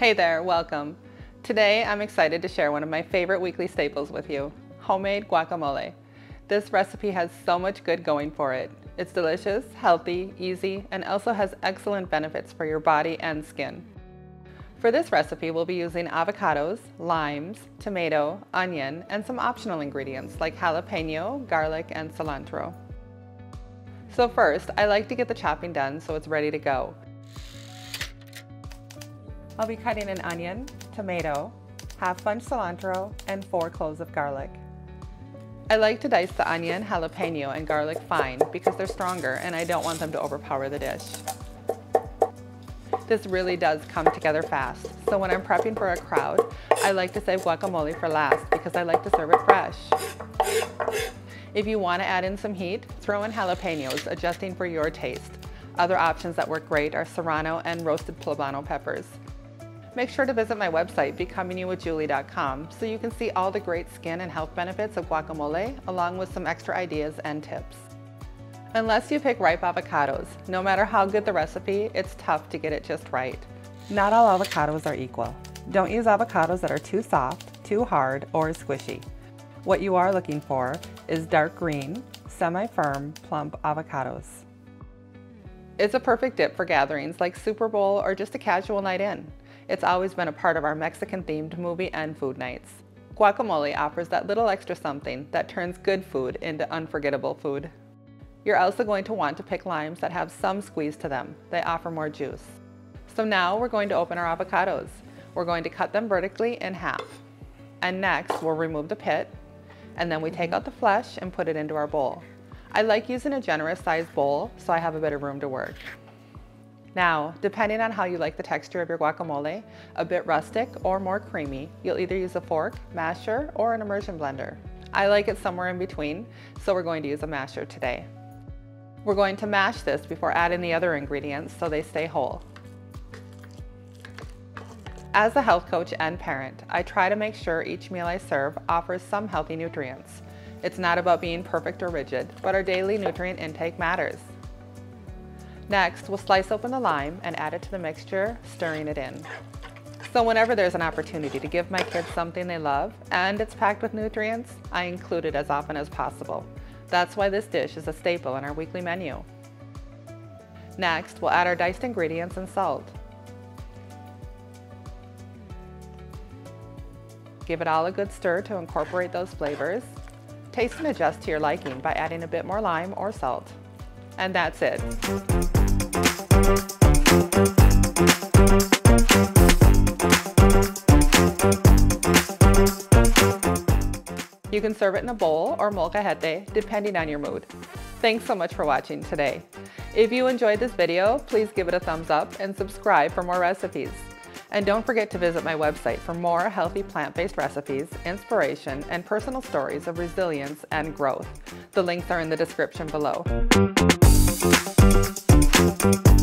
Hey there, welcome. Today I'm excited to share one of my favorite weekly staples with you, homemade guacamole. This recipe has so much good going for it. It's delicious, healthy, easy, and also has excellent benefits for your body and skin. For this recipe, we'll be using avocados, limes, tomato, onion, and some optional ingredients like jalapeno, garlic, and cilantro. So first, I like to get the chopping done so it's ready to go. I'll be cutting an onion, tomato, half bunch cilantro, and four cloves of garlic. I like to dice the onion, jalapeno, and garlic fine because they're stronger and I don't want them to overpower the dish. This really does come together fast. So when I'm prepping for a crowd, I like to save guacamole for last because I like to serve it fresh. If you want to add in some heat, throw in jalapenos, adjusting for your taste. Other options that work great are serrano and roasted poblano peppers. Make sure to visit my website, becomingyouwithjulie.com, so you can see all the great skin and health benefits of guacamole, along with some extra ideas and tips. Unless you pick ripe avocados, no matter how good the recipe, it's tough to get it just right. Not all avocados are equal. Don't use avocados that are too soft, too hard, or squishy. What you are looking for is dark green, semi-firm, plump avocados. It's a perfect dip for gatherings like Super Bowl or just a casual night in. It's always been a part of our Mexican-themed movie and food nights. Guacamole offers that little extra something that turns good food into unforgettable food. You're also going to want to pick limes that have some squeeze to them. They offer more juice. So now we're going to open our avocados. We're going to cut them vertically in half. And next, we'll remove the pit, and then we take mm-hmm. out the flesh and put it into our bowl. I like using a generous sized bowl so I have a bit of room to work. Now, depending on how you like the texture of your guacamole, a bit rustic or more creamy, you'll either use a fork, masher, or an immersion blender. I like it somewhere in between, so we're going to use a masher today. We're going to mash this before adding the other ingredients so they stay whole. As a health coach and parent, I try to make sure each meal I serve offers some healthy nutrients. It's not about being perfect or rigid, but our daily nutrient intake matters. Next, we'll slice open the lime and add it to the mixture, stirring it in. So whenever there's an opportunity to give my kids something they love and it's packed with nutrients, I include it as often as possible. That's why this dish is a staple in our weekly menu. Next, we'll add our diced ingredients and salt. Give it all a good stir to incorporate those flavors. Taste and adjust to your liking by adding a bit more lime or salt. And that's it. You can serve it in a bowl or molcajete, depending on your mood. Thanks so much for watching today. If you enjoyed this video, please give it a thumbs up and subscribe for more recipes. And don't forget to visit my website for more healthy plant-based recipes, inspiration, and personal stories of resilience and growth. The links are in the description below. Thank you.